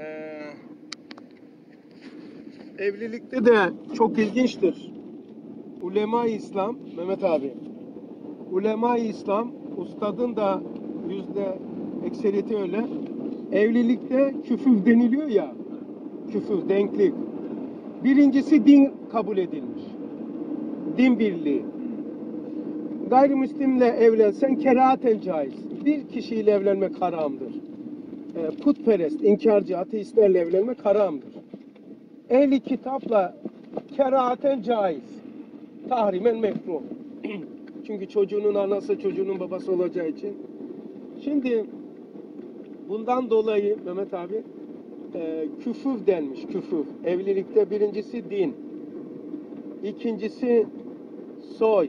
Ee, evlilikte de çok ilginçtir. Ulema-i İslam, Mehmet abi. Ulema-i İslam, ustadın da yüzde ekseriyeti öyle. Evlilikte küfüv deniliyor ya, küfüv, denklik. Birincisi din kabul edilmiş. Din birliği. Gayrimüslimle evlensen kerahaten caiz. Bir kişiyle evlenmek haramdır. E, putperest, inkarcı, ateistlerle evlenmek haramdır. Ehli kitapla kerahaten caiz. Tahrimen mekruh. Çünkü çocuğunun anası çocuğunun babası olacağı için. Şimdi bundan dolayı Mehmet abi e, küfüv denmiş küfüv. Evlilikte birincisi din. İkincisi soy.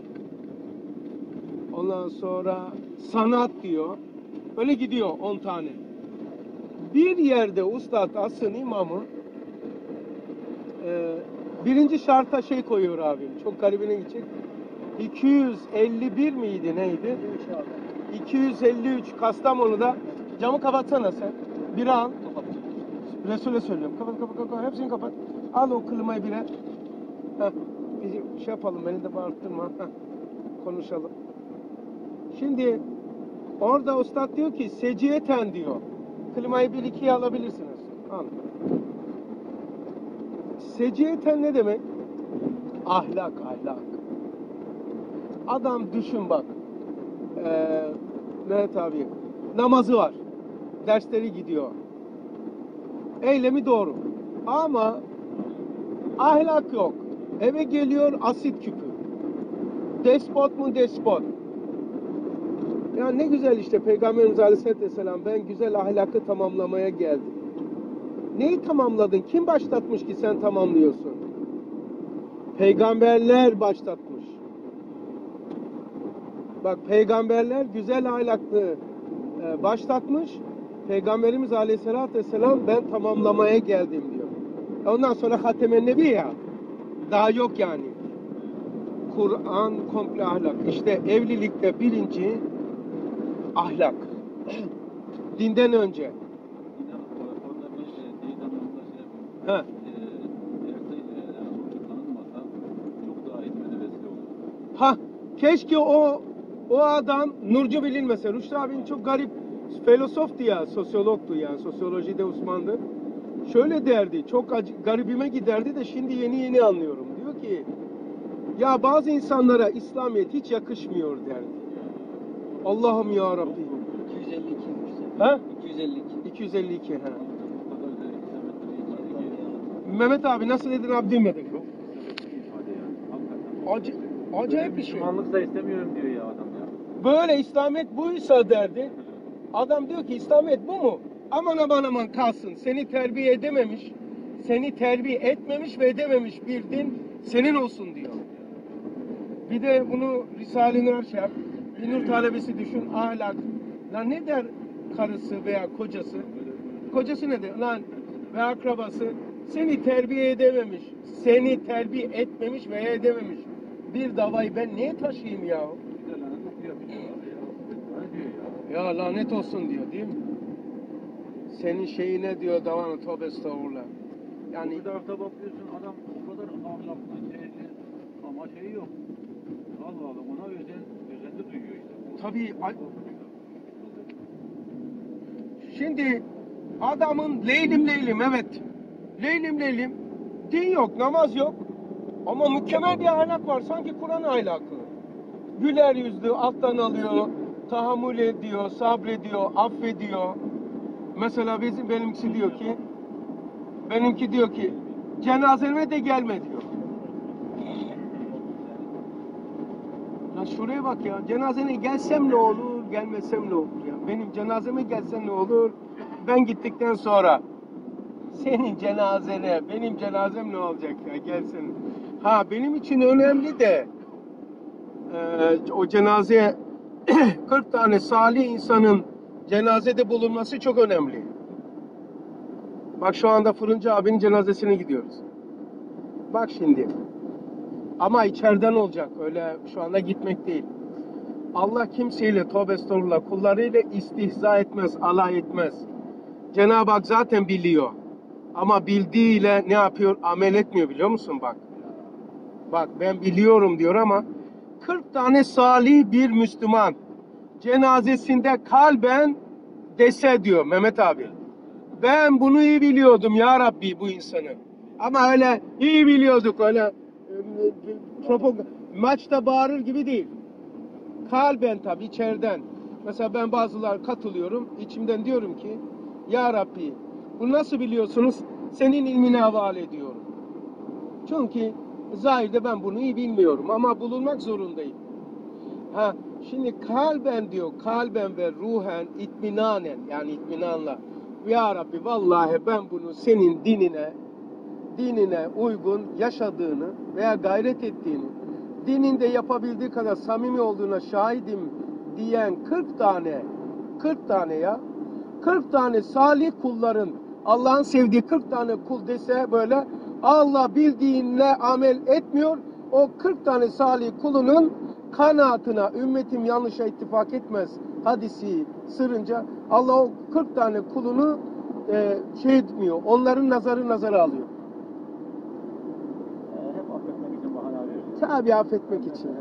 Ondan sonra sanat diyor. Öyle gidiyor 10 tane. Bir yerde Ustad Asın imamı e, birinci şarta şey koyuyor abim. Çok garibine gidecek. 251 miydi neydi? 253 Kastamonu'da camı kapatsana sen. Bir an. Resul'e söylüyorum. Kapat kapat kapat. Hepsini kapat. Al o klimayı bire. Heh. Şey yapalım. Beni de bağırttırma. Heh. Konuşalım. Şimdi orada ustad diyor ki seciyeten diyor. Klimayı bir ikiye alabilirsiniz. Al. Seciyeten ne demek? Ahlak, ahlak. Adam düşün bak. Ee, Mehmet abi. Namazı var. Dersleri gidiyor. Eylemi doğru. Ama ahlak yok. Eve geliyor asit küpü. Despot mu despot. Ya ne güzel işte Peygamberimiz Aleyhisselatü Vesselam ben güzel ahlakı tamamlamaya geldim. Neyi tamamladın? Kim başlatmış ki sen tamamlıyorsun? Peygamberler başlatmış. Bak peygamberler güzel ahlaklı e, başlatmış. Peygamberimiz Aleyhisselatü Vesselam ben tamamlamaya geldim diyor. Ondan sonra Hatemen Nebi ya. Daha yok yani. Kur'an komple ahlak. İşte evlilikte birinci ahlak. Dinden önce. Bir şey, şey yapıyor. Ha. Keşke o o adam Nurcu bilinmese. Rüştü abinin çok garip filozoftu ya, sosyologtu ya, sosyolojide uzmandı. Şöyle derdi, çok garibime giderdi de şimdi yeni yeni anlıyorum. Diyor ki, ya bazı insanlara İslamiyet hiç yakışmıyor derdi. Allah'ım ya Rabbi. 252 işte. Ha? 252. 252 ha. O kadar güzel hizmetleri ifade ki. Mehmet abi nasıl dedin abi. Hakikaten. Acı, acayip bir şey. Müslümanlık da istemiyorum diyor ya adam ya. Böyle İslamiyet buysa derdi. Adam diyor ki İslamiyet bu mu? Aman aman aman kalsın. Seni terbiye edememiş, seni terbiye etmemiş ve edememiş bir din senin olsun diyor. Bir de bunu Risale-i Nur şey yap. Bir Nur talebesi düşün ahlak. Lan ne der karısı veya kocası? Kocası ne der? Lan ve akrabası seni terbiye edememiş, seni terbiye etmemiş veya edememiş. Bir davayı ben niye taşıyayım ya? Ya. Lanet olsun diyor değil mi? Senin şeyine diyor davanı tövbe estağfurullah. Yani Bir tarafta bakıyorsun adam o kadar ahlaklı şeyli ama şeyi yok. Allah Allah ona özen, özenti duyuyor işte. Tabii şimdi adamın leylim leylim evet. Leylim leylim din yok, namaz yok. Ama mükemmel bir ahlak var. Sanki Kur'an ahlakı. Güler yüzlü, alttan alıyor, tahammül ediyor, sabrediyor, affediyor. Mesela bizim benimkisi diyor ki benimki diyor ki cenazeme de gelme diyor. Ya şuraya bak ya. Cenazene gelsem ne olur, gelmesem ne olur ya. Benim cenazeme gelsem ne olur? Ben gittikten sonra senin cenazene, benim cenazem ne olacak ya? Gelsen. Ha benim için önemli de eee, o cenazeye 40 tane salih insanın cenazede bulunması çok önemli. Bak şu anda Fırıncı abinin cenazesine gidiyoruz. Bak şimdi. Ama içeriden olacak. Öyle şu anda gitmek değil. Allah kimseyle tövbe estağfurullah kullarıyla istihza etmez, alay etmez. Cenab-ı Hak zaten biliyor. Ama bildiğiyle ne yapıyor? Amel etmiyor biliyor musun bak. Bak ben biliyorum diyor ama 40 tane salih bir Müslüman cenazesinde kalben dese diyor Mehmet abi. Ben bunu iyi biliyordum ya Rabbi bu insanı. Ama öyle iyi biliyorduk öyle maçta bağırır gibi değil. Kalben tabi içeriden. Mesela ben bazılar katılıyorum. içimden diyorum ki Ya Rabbi bunu nasıl biliyorsunuz? Senin ilmine havale ediyorum. Çünkü zahirde ben bunu iyi bilmiyorum ama bulunmak zorundayım. Ha, şimdi kalben diyor, kalben ve ruhen itminanen yani itminanla. Ya Rabbi vallahi ben bunu senin dinine, dinine uygun yaşadığını veya gayret ettiğini, dininde yapabildiği kadar samimi olduğuna şahidim diyen 40 tane, 40 tane ya, 40 tane salih kulların Allah'ın sevdiği 40 tane kul dese böyle Allah bildiğinle amel etmiyor. O 40 tane salih kulunun kanaatına ümmetim yanlışa ittifak etmez hadisi sırrınca Allah o 40 tane kulunu e, şey etmiyor. Onların nazarı nazara alıyor. Ee, hep affetmek için Tabi affetmek için.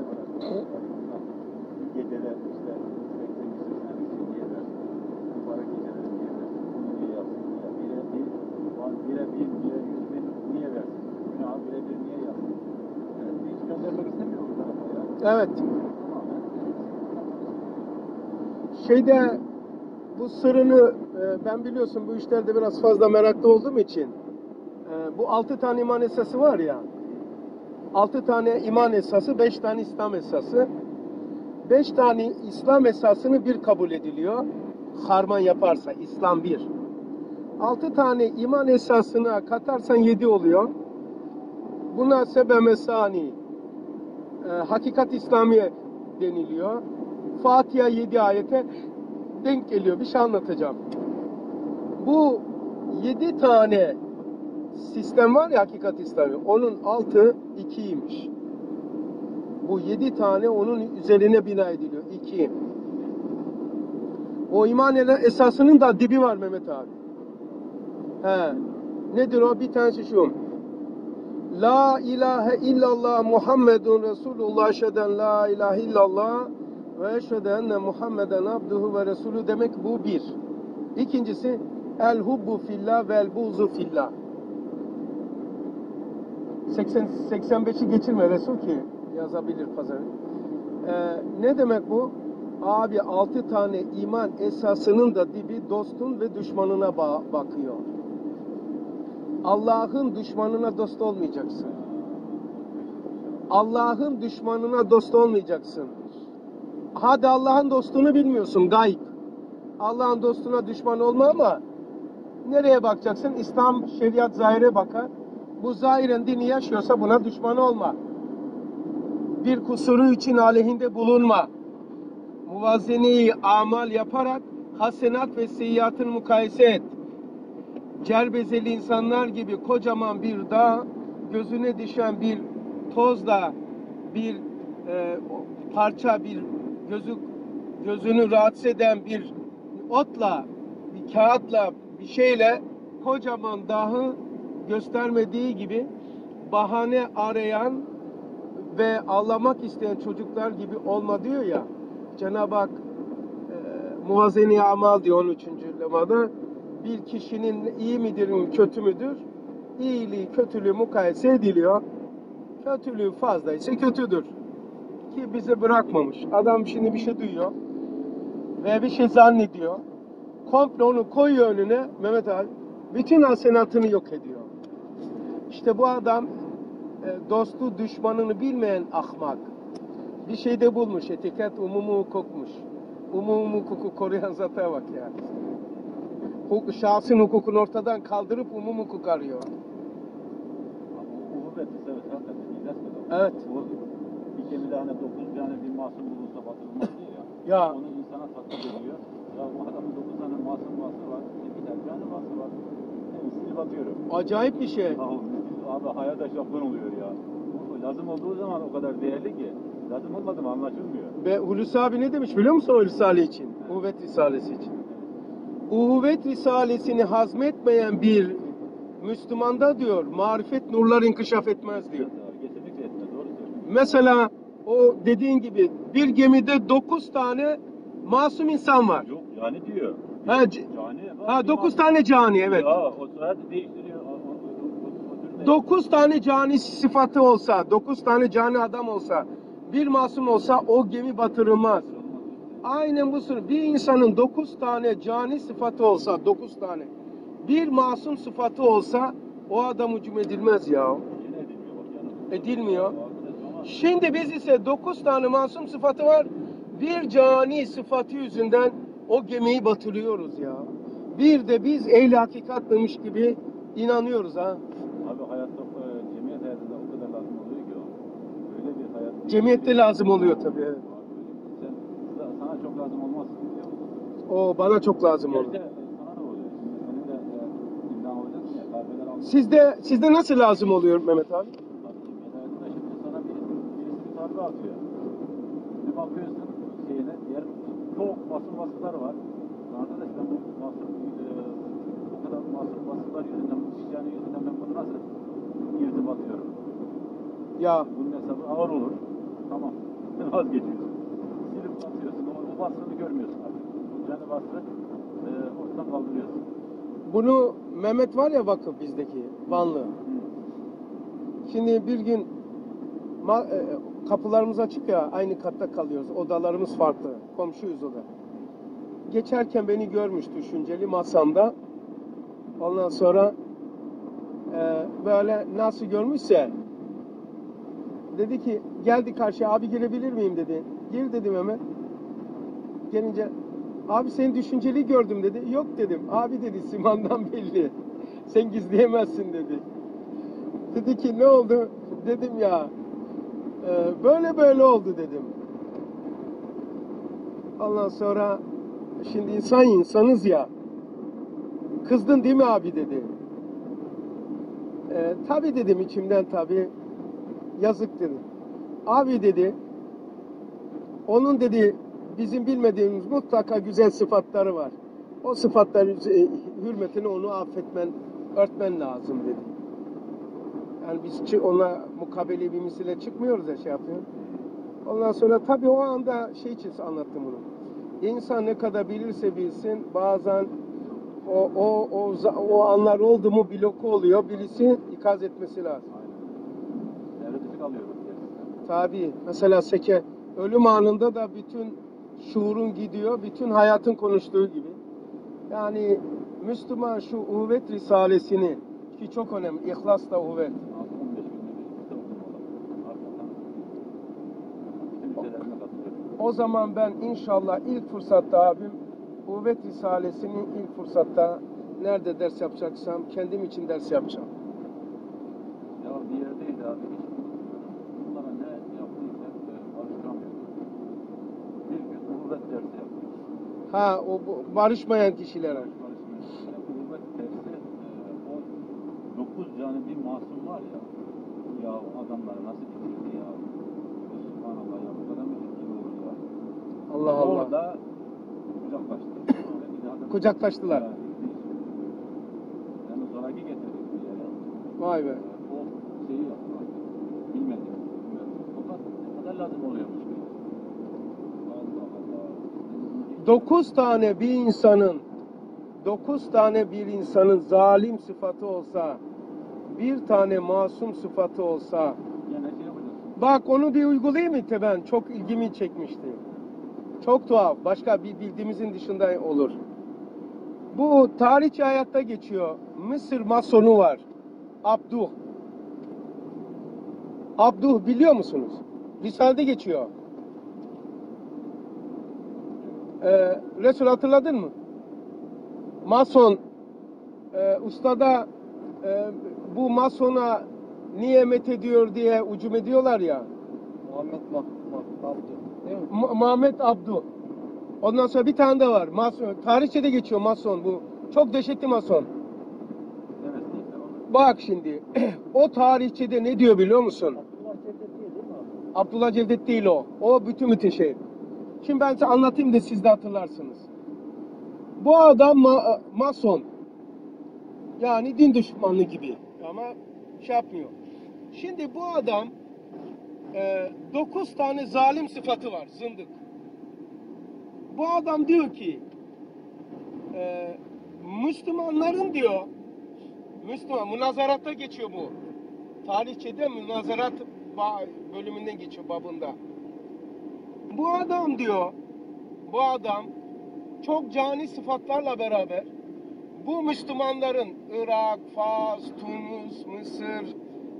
Geceler işte diye. Bire bir, bire bir, bire yüz bin niye versin? Günahı bire bir niye yapsın? Evet, hiç göndermek istemiyor bu tarafa ya. Evet. Şeyde bu sırrını e, ben biliyorsun bu işlerde biraz fazla meraklı olduğum için e, bu altı tane iman esası var ya altı tane iman esası beş tane İslam esası beş tane İslam esasını bir kabul ediliyor harman yaparsa İslam bir altı tane iman esasına katarsan yedi oluyor buna sebe mesani e, hakikat İslamiye deniliyor. Fatiha 7 ayete denk geliyor. Bir şey anlatacağım. Bu 7 tane sistem var ya hakikat İslami. Onun altı 2'ymiş. Bu 7 tane onun üzerine bina ediliyor. 2. O iman eden esasının da dibi var Mehmet abi. He. Nedir o? Bir tanesi şu. La ilahe illallah Muhammedun Resulullah eşheden la ilahe illallah ve eşhedü enne Muhammeden abduhu ve resulü demek bu bir. İkincisi el hubbu fillah vel buğzu fillah. 80 85'i geçirme Resul ki yazabilir pazarı. Ee, ne demek bu? Abi altı tane iman esasının da dibi dostun ve düşmanına ba- bakıyor. Allah'ın düşmanına dost olmayacaksın. Allah'ın düşmanına dost olmayacaksın. Hadi Allah'ın dostunu bilmiyorsun, gayb. Allah'ın dostuna düşman olma ama nereye bakacaksın? İslam şeriat zahire bakar. Bu zahiren dini yaşıyorsa buna düşman olma. Bir kusuru için aleyhinde bulunma. Muvazeneyi amal yaparak hasenat ve seyyiatın mukayese et cerbezeli insanlar gibi kocaman bir dağ, gözüne düşen bir tozla, bir e, parça, bir gözü gözünü rahatsız eden bir otla, bir kağıtla, bir şeyle kocaman dağı göstermediği gibi bahane arayan ve ağlamak isteyen çocuklar gibi olma diyor ya. Cenab-ı Hak e, muvazene amal diyor 13. lemada bir kişinin iyi midir, kötü müdür? İyiliği, kötülüğü mukayese ediliyor. Kötülüğü fazla ise kötüdür. Ki bize bırakmamış. Adam şimdi bir şey duyuyor ve bir şey zannediyor. Komple onu koyuyor önüne Mehmet abi. Bütün hasenatını yok ediyor. İşte bu adam e, dostu düşmanını bilmeyen ahmak. Bir şeyde bulmuş etiket umumu hukukmuş. Umumu hukuku koruyan zata bak yani hukuk, şahsın hukukunu ortadan kaldırıp umum hukuk arıyor. Uhubet, evet, bir gemide hani dokuz tane bir masum bulunsa batırılmaz diyor ya. Ya. Onu insana tatbik ediyor. Ya bu adamın dokuz tane masum ması var. Bir tane ması var. Silip atıyorum. Acayip bir şey. Abi, abi hayata şampiyon oluyor ya. Lazım olduğu zaman o kadar değerli ki. Lazım olmadı mı anlaşılmıyor. Ve Hulusi abi ne demiş biliyor musun o Risale için? Uhuvvet Risalesi için. Uhuvvet Risalesini hazmetmeyen bir Müslümanda diyor marifet nurlar inkişaf etmez diyor. Kesinlikle etmez. Doğru söylüyorsun. Mesela o dediğin gibi bir gemide 9 tane masum insan var. Yok yani diyor. Ha, c- ha bir 9 masum. tane cani evet. Ya o soyadı değiştiriyor. O, o, o, o, o, o, 9 tane cani sıfatı olsa, 9 tane cani adam olsa, bir masum olsa o gemi batırılmaz. Aynen bu sır. Bir insanın 9 tane cani sıfatı olsa, 9 tane. Bir masum sıfatı olsa o adam hücum edilmez ya. Edilmiyor Şimdi biz ise 9 tane masum sıfatı var. Bir cani sıfatı yüzünden o gemiyi batırıyoruz ya. Bir de biz ehli hakikatlamış gibi inanıyoruz ha. Abi hayatta e, cemiyet hayatında o kadar lazım oluyor ki o. Öyle bir hayat. Cemiyette lazım oluyor tabii. evet. Sen, sana çok lazım olmaz. O bana çok lazım oldu. Gerçi sana ne oluyor? Şimdi senin de e, imdan olacaksın ya. Kahveler almışsın. Sizde sizde nasıl lazım oluyor Mehmet abi? Cemiyet hayatında şimdi sana bir, birisi bir kahve atıyor. Bir bakıyorsun şeyine, diğer çok basın basılar var. Arkadaş ben bu basın, e, bu kadar basın basılar yüzünden, bu ticani yüzünden ben bunu nasıl irtip atıyorum? Ya Bunun hesabı ağır olur. Tamam. Vazgeçiyorsun. Silip atıyorsun. O, o baskını görmüyorsun artık. Yani baskı e, ortadan kaldırıyorsun. bunu Mehmet var ya vakıf bizdeki Vanlı. Şimdi bir gün ma- e, kapılarımız açık ya aynı katta kalıyoruz. Odalarımız farklı. Komşuyuz o da. Geçerken beni görmüş düşünceli masamda. Ondan sonra e, böyle nasıl görmüşse dedi ki geldi karşıya abi girebilir miyim dedi. Gir dedim hemen. Gelince abi senin düşünceli gördüm dedi. Yok dedim. Abi dedi simandan belli. Sen gizleyemezsin dedi. Dedi ki ne oldu? Dedim ya e, böyle böyle oldu dedim. Ondan sonra şimdi insan insanız ya. Kızdın değil mi abi dedi. E, tabii dedim içimden tabii. Yazık dedim. Abi dedi onun dedi bizim bilmediğimiz mutlaka güzel sıfatları var. O sıfatların hürmetine onu affetmen, örtmen lazım dedi. Yani biz ona mukabele bir misile çıkmıyoruz ya şey yapıyor. Ondan sonra tabii o anda şey için anlattım bunu. İnsan ne kadar bilirse bilsin bazen o o o, o anlar oldu mu bloku oluyor. Birisi ikaz etmesi lazım. Aynen. Gerçekten. Tabii. Mesela seke ölüm anında da bütün şuurun gidiyor, bütün hayatın konuştuğu gibi. Yani Müslüman şu uhvet risalesini ki çok önemli. İhlas da uhvet. Abi 15 günde bir kitap okudum oğlum. Hakikaten. Bütün ülkelerine katılıyorum. O zaman ben inşallah ilk fırsatta abim uhvet risalesini ilk fırsatta nerede ders yapacaksam kendim için ders yapacağım. Ya bir yerdeydi abi. Bunlara ne yaptıysa e, barıştıramıyordu. Bir gün gurbet dersi yaptık. Ha o bu, barışmayan kişilere. Barışmaya. Gurbet dersi e, o 9 yani bir masum var. Ya o adamları nasıl bitirdi ya. Subhanallah ya. Bu kadar mı ciddi olur ya. Allah Allah. Orada kucaklaştı. Ve bir daha da- Kucaklaştılar. Ya, Yani zoraki getirdik bir yere. Vay be. O şeyi yaptılar. Bilmedim. Fakat ne kadar lazım oluyormuş. Allah Allah. Dokuz tane bir insanın dokuz tane bir insanın zalim sıfatı olsa bir tane masum sıfatı olsa şey bak onu bir uygulayayım mı ben çok ilgimi çekmişti. Çok tuhaf. Başka bir bildiğimizin dışında olur. Bu tarihçi hayatta geçiyor. Mısır masonu var. Abduh. Abduh biliyor musunuz? Risalede geçiyor. Ee, Resul hatırladın mı? Mason e, ustada e, bu masona niye met ediyor diye ucum ediyorlar ya. Muhammed mi? Mu- Muhammed Abdu. Ondan sonra bir tane de var. Mason. Tarihçede geçiyor mason bu. Çok dehşetli mason. Bak şimdi. o tarihçede ne diyor biliyor musun? Abdullah Cevdet değil değil mi abi? Abdullah Cevdet değil o. O bütün bütün şey. Şimdi ben size anlatayım da siz de hatırlarsınız. Bu adam ma- mason. Yani din düşmanı gibi. Ama şey yapmıyor. Şimdi bu adam e, dokuz tane zalim sıfatı var. Zındık. Bu adam diyor ki e, Müslümanların diyor Müslüman münazaratta geçiyor bu. Tarihçede münazarat bölümünden geçiyor babında. Bu adam diyor bu adam çok cani sıfatlarla beraber bu Müslümanların Irak, Fas, Tunus, Mısır,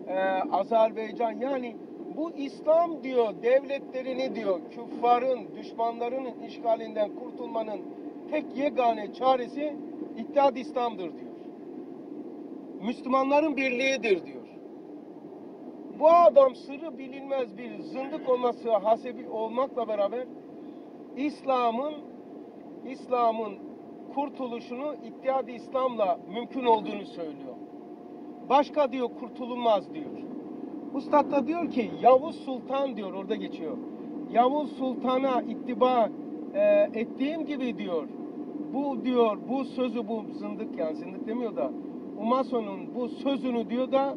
e, Azerbaycan yani bu İslam diyor devletlerini diyor küffarın, düşmanlarının işgalinden kurtulmanın tek yegane çaresi İttihat İslam'dır diyor. Müslümanların birliğidir diyor. Bu adam sırrı bilinmez bir zındık olması hasebi olmakla beraber İslam'ın İslam'ın kurtuluşunu İttihad-ı İslam'la mümkün olduğunu söylüyor. Başka diyor kurtulunmaz diyor. Ustad da diyor ki Yavuz Sultan diyor orada geçiyor. Yavuz Sultan'a ittiba e, ettiğim gibi diyor. Bu diyor bu sözü bu zındık yani zındık demiyor da Umason'un bu sözünü diyor da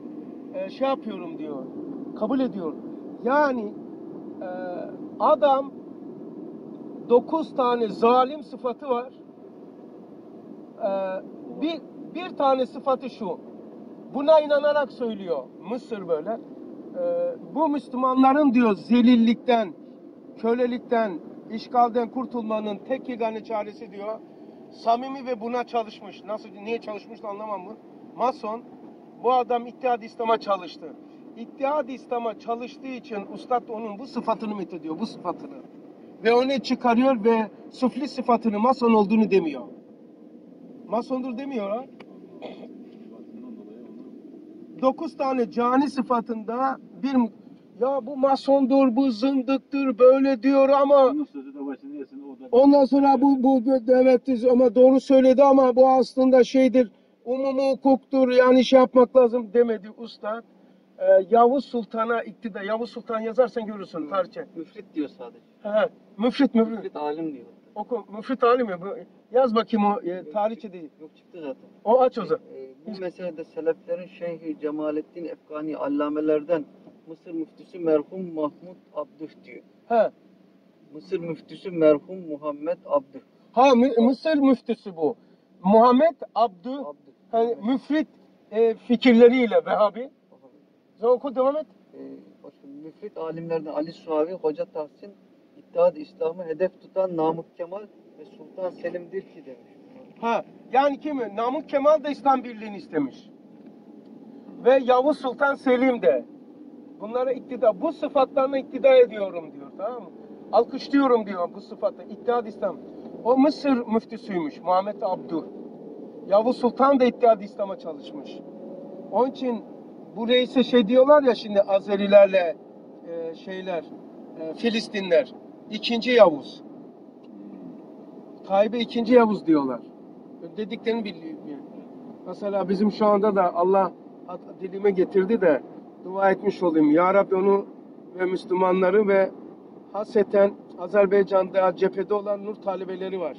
e, şey yapıyorum diyor. Kabul ediyor. Yani e, adam dokuz tane zalim sıfatı var. Ee, bir, bir tane sıfatı şu. Buna inanarak söylüyor Mısır böyle. Ee, bu Müslümanların diyor zelillikten, kölelikten, işgalden kurtulmanın tek yegane çaresi diyor. Samimi ve buna çalışmış. Nasıl, niye çalışmış anlamam bu. Mason, bu adam İttihad İslam'a çalıştı. İttihad İslam'a çalıştığı için Ustad onun bu sıfatını methediyor, bu sıfatını. Ve onu çıkarıyor ve sufli sıfatını Mason olduğunu demiyor. Masondur demiyor ha. Dokuz tane cani sıfatında bir ya bu masondur, bu zındıktır böyle diyor ama ondan sonra bu bu evet ama doğru söyledi ama bu aslında şeydir umumi hukuktur yani şey yapmak lazım demedi usta. Ee, Yavuz Sultan'a iktidar. Yavuz Sultan yazarsan görürsün tarihçe. Müfrit diyor sadece. He. Müfrit müfrit. Müfrit alim diyor. Oku, müfrit alim ya. Yaz bakayım o e, tarihçe değil. Yok çıktı zaten. O aç o zaman. Ee, bu meselede seleflerin Şeyhi Cemalettin Efgani allamelerden Mısır müftüsü merhum Mahmud Abdüh diyor. He. Mısır müftüsü merhum Muhammed Abdüh. Ha Mü- Mısır müftüsü bu. Muhammed Abdü Abdüh. hani müfrit e, fikirleriyle Vehhabi. Sen oku devam et. Ee, müfrit alimlerden Ali Suavi, Hoca Tahsin, İttihad İslam'ı hedef tutan Namık Kemal ve Sultan Selim'dir ki demiş. Ha yani kimi? Namık Kemal da İslam Birliği'ni istemiş. Ve Yavuz Sultan Selim de. Bunlara iktidar, bu sıfatlarına iktidar ediyorum diyor tamam mı? Alkışlıyorum diyor bu sıfatla. İttihad İslam. O Mısır müftüsüymüş Muhammed Abduh. Yavuz Sultan da İttihad İslam'a çalışmış. Onun için bu reise şey diyorlar ya şimdi Azerilerle e, şeyler, e, Filistinler. İkinci Yavuz. Tayyip'e ikinci Yavuz diyorlar. Dediklerini biliyor. Mesela bizim şu anda da Allah dilime getirdi de dua etmiş olayım. Ya Rabbi onu ve Müslümanları ve haseten Azerbaycan'da cephede olan Nur talebeleri var.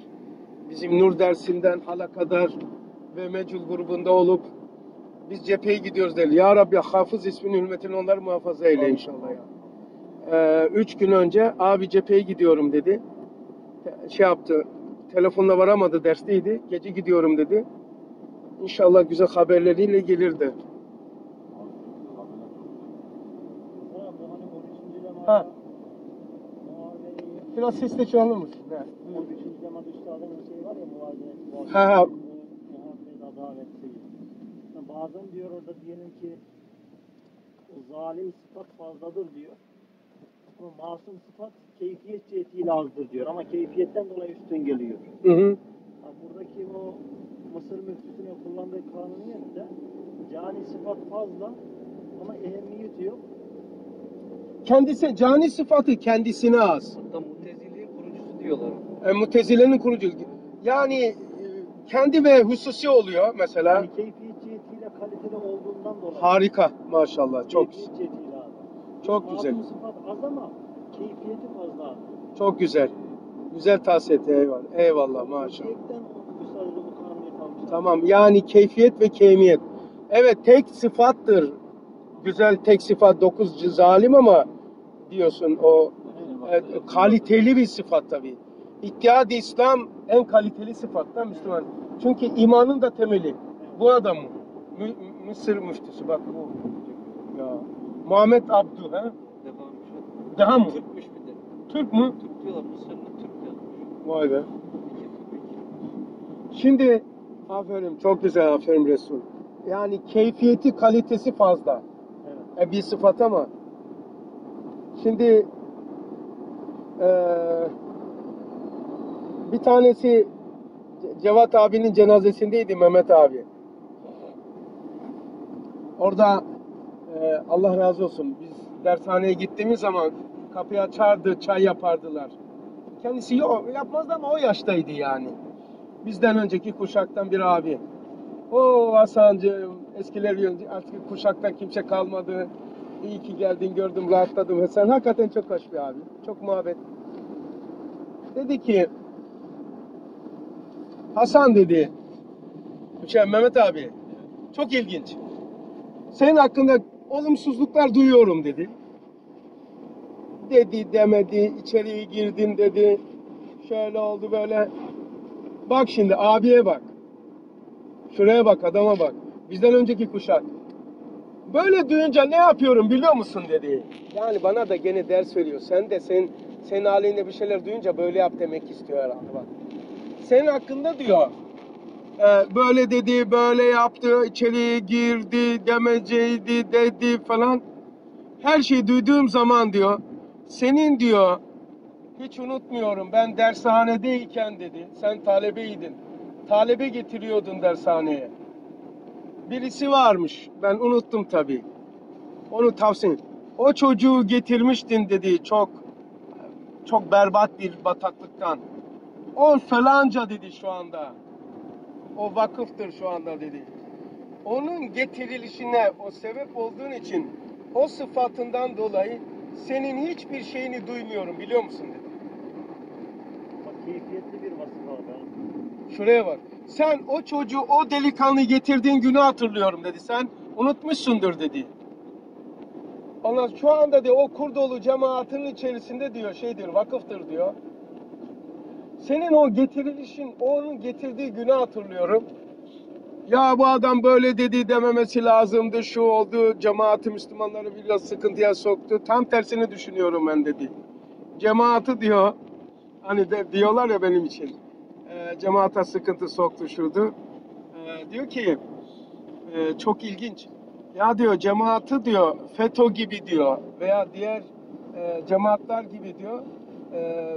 Bizim Nur dersinden hala kadar ve Mecul grubunda olup biz cepheye gidiyoruz dedi. Ya Rabbi hafız isminin hürmetine onları muhafaza eyle inşallah ya. Ee, üç gün önce abi cepheye gidiyorum dedi. Şey yaptı. Telefonla varamadı dersteydi. Gece gidiyorum dedi. İnşallah güzel haberleriyle gelirdi. Ha, bu hani 13. lemada Ha. Biraz sesle çalır mısın? Ne? 13. lemada üstadın şey var ya muhaberet, muhaberet, Ha, ha. muhabbet, adalet Bazen diyor orada diyelim ki zalim sıfat fazladır diyor. Ama masum sıfat keyfiyet cihetiyle azdır diyor. Ama keyfiyetten dolayı üstün geliyor. Hı hı. Ha, buradaki o Mısır müftüsünün kullandığı kanuniyette cani sıfat fazla ama ehemmiyeti yok. Kendisi, cani sıfatı kendisine az. Hatta Mutezili kurucusu diyorlar. E, mutezilenin kurucu. Yani e, kendi ve hususi oluyor mesela. Yani keyfiyet cihetiyle kaliteli olduğundan dolayı. Harika maşallah. Çok Keyfiyet cihetiyle abi. çok güzel. Masum sıfat az ama keyfiyeti fazla. Çok güzel. Güzel tavsiye etti. Eyvallah. Eyvallah maşallah. Tamam yani keyfiyet ve kemiyet. Evet tek sıfattır. Güzel tek sıfat dokuz zalim ama diyorsun o e, kaliteli bir sıfat tabii. İttihad-ı İslam en kaliteli sıfattan Müslüman. Çünkü imanın da temeli. Bu adam Mü- Mısır müftüsü bak bu. Ya. Muhammed Abdu ha? Daha mı? Türkmüş bir de. Türk mü? Türk diyorlar. Mısırlı Türk yazmış. Vay be. Şimdi aferin çok güzel aferin Resul. Yani keyfiyeti kalitesi fazla. E, bir sıfat ama. Şimdi eee, bir tanesi Ce- Cevat abinin cenazesindeydi Mehmet abi. Orada eee, Allah razı olsun biz dershaneye gittiğimiz zaman kapıyı açardı, çay yapardılar. Kendisi yok yapmazdı ama o yaştaydı yani. Bizden önceki kuşaktan bir abi. O Hasan'cığım eskiler yönünde artık kuşaktan kimse kalmadı. İyi ki geldin gördüm rahatladım. Sen hakikaten çok hoş bir abi. Çok muhabbet. Dedi ki Hasan dedi şey, Mehmet abi çok ilginç. Senin hakkında olumsuzluklar duyuyorum dedi. Dedi demedi içeriye girdin dedi. Şöyle oldu böyle. Bak şimdi abiye bak. Şuraya bak adama bak. Bizden önceki kuşak. Böyle duyunca ne yapıyorum biliyor musun dedi. Yani bana da gene ders veriyor. Sen de sen senin halinde bir şeyler duyunca böyle yap demek istiyor herhalde bak. Senin hakkında diyor. e, böyle dedi, böyle yaptı, içeriye girdi, demeceydi, dedi falan. Her şeyi duyduğum zaman diyor, senin diyor, hiç unutmuyorum ben dershanedeyken dedi, sen talebeydin. Talebe getiriyordun dershaneye. Birisi varmış, ben unuttum tabii. Onu tavsiye O çocuğu getirmiştin dedi çok çok berbat bir bataklıktan. O falanca dedi şu anda. O vakıftır şu anda dedi. Onun getirilişine o sebep olduğun için o sıfatından dolayı senin hiçbir şeyini duymuyorum biliyor musun dedi. Bak abi. Şuraya bak. Sen o çocuğu o delikanlı getirdiğin günü hatırlıyorum dedi. Sen unutmuşsundur dedi. Allah şu anda diyor o Kurdolu cemaatinin içerisinde diyor şey diyor vakıftır diyor. Senin o getirilişin, onun getirdiği günü hatırlıyorum. Ya bu adam böyle dedi dememesi lazımdı, şu oldu, cemaati Müslümanları biraz sıkıntıya soktu. Tam tersini düşünüyorum ben dedi. Cemaati diyor, hani de, diyorlar ya benim için, e, cemaate sıkıntı soktu şurdu. E, diyor ki, e, çok ilginç. Ya diyor cemaati diyor FETÖ gibi diyor veya diğer e, cemaatler gibi diyor e,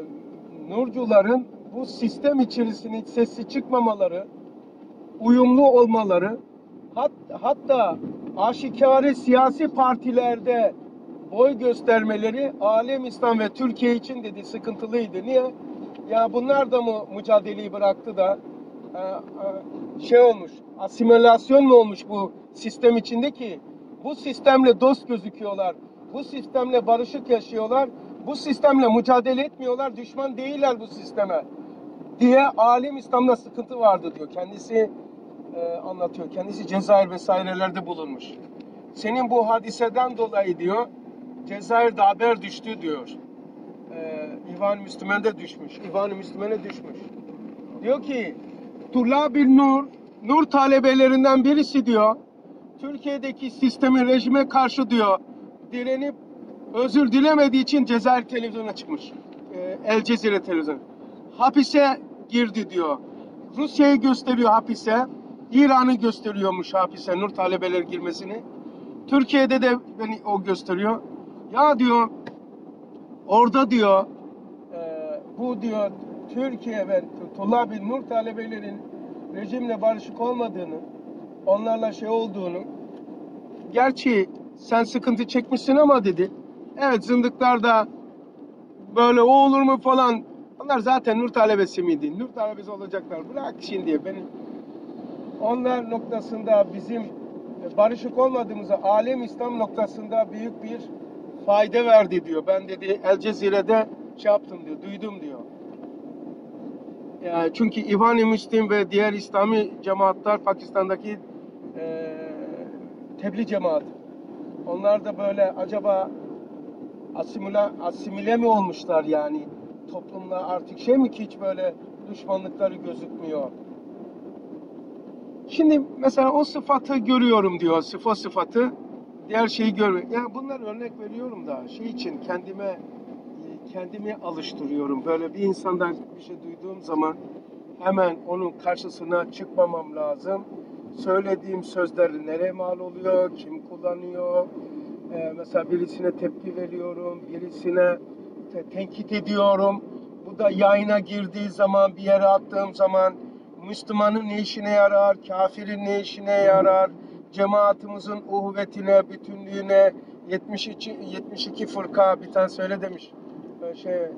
Nurcuların bu sistem içerisinde hiç sesi çıkmamaları, uyumlu olmaları, hat, hatta aşikare siyasi partilerde boy göstermeleri alem İslam ve Türkiye için dedi sıkıntılıydı. Niye? Ya bunlar da mı mücadeleyi bıraktı da e, e, şey olmuş, asimilasyon mu olmuş bu sistem içinde ki bu sistemle dost gözüküyorlar, bu sistemle barışık yaşıyorlar, bu sistemle mücadele etmiyorlar, düşman değiller bu sisteme diye alim İslam'da sıkıntı vardı diyor. Kendisi e, anlatıyor. Kendisi Cezayir vesairelerde bulunmuş. Senin bu hadiseden dolayı diyor Cezayir'de haber düştü diyor. E, İvan Müslüman'da düşmüş. İvan Müslüman'a düşmüş. Diyor ki Tullabil Nur, Nur talebelerinden birisi diyor. Türkiye'deki sistemi rejime karşı diyor direnip özür dilemediği için Cezayir televizyona çıkmış. E, El Cezire televizyonu. Hapise girdi diyor. Rusya'yı gösteriyor hapise. İran'ı gösteriyormuş hapise Nur talebeler girmesini. Türkiye'de de beni o gösteriyor. Ya diyor orada diyor bu diyor Türkiye ve Tullabi Nur talebelerin rejimle barışık olmadığını, onlarla şey olduğunu, gerçi sen sıkıntı çekmişsin ama dedi. Evet zındıklar da böyle o olur mu falan. Onlar zaten nur talebesi miydi? Nur talebesi olacaklar. Bırak şimdi benim. Onlar noktasında bizim barışık olmadığımızı alem İslam noktasında büyük bir fayda verdi diyor. Ben dedi El Cezire'de şey yaptım diyor, duydum diyor. Yani çünkü İvan-ı Müslim ve diğer İslami cemaatler Pakistan'daki e, tebliğ cemaat. Onlar da böyle acaba asimile, asimile mi olmuşlar yani toplumla artık şey mi ki hiç böyle düşmanlıkları gözükmüyor. Şimdi mesela o sıfatı görüyorum diyor, sıfat sıfatı. Diğer şeyi görmüyor. Yani bunlar örnek veriyorum da şey için kendime kendimi alıştırıyorum. Böyle bir insandan bir şey duyduğum zaman hemen onun karşısına çıkmamam lazım. Söylediğim sözler nereye mal oluyor, kim kullanıyor. Ee, mesela birisine tepki veriyorum, birisine te- tenkit ediyorum. Bu da yayına girdiği zaman, bir yere attığım zaman Müslümanın ne işine yarar, kafirin ne işine yarar, cemaatimizin uhuvvetine, bütünlüğüne, 72, 72 fırka bir tane söyle demiş. Şey, e,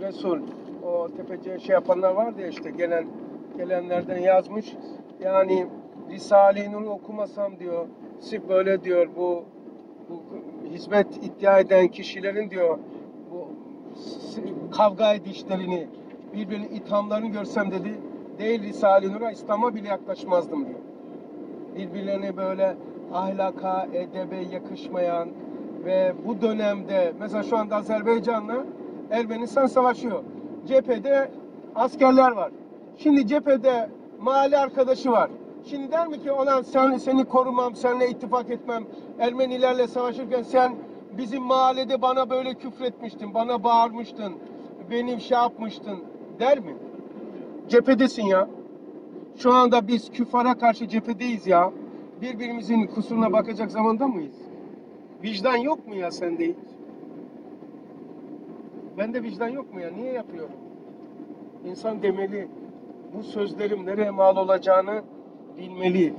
Resul, o tepece şey yapanlar vardı ya işte gelen gelenlerden yazmış. Yani Risale-i Nur'u okumasam diyor, sırf böyle diyor bu bu hizmet iddia eden kişilerin diyor bu kavga edişlerini, birbirinin ithamlarını görsem dedi, değil Risale-i Nur'a İslam'a bile yaklaşmazdım diyor. Birbirlerine böyle ahlaka, edebe yakışmayan ve bu dönemde mesela şu anda Azerbaycan'la Ermenistan savaşıyor. Cephede askerler var. Şimdi cephede mahalle arkadaşı var. Şimdi der mi ki ona sen, seni korumam, seninle ittifak etmem. Ermenilerle savaşırken sen bizim mahallede bana böyle küfretmiştin, bana bağırmıştın, benim şey yapmıştın der mi? Cephedesin ya. Şu anda biz küfara karşı cephedeyiz ya. Birbirimizin kusuruna bakacak zamanda mıyız? Vicdan yok mu ya sende hiç? Bende vicdan yok mu ya? Niye yapıyorum? İnsan demeli. Bu sözlerim nereye mal olacağını bilmeli.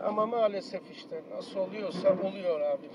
Ama maalesef işte nasıl oluyorsa oluyor abi.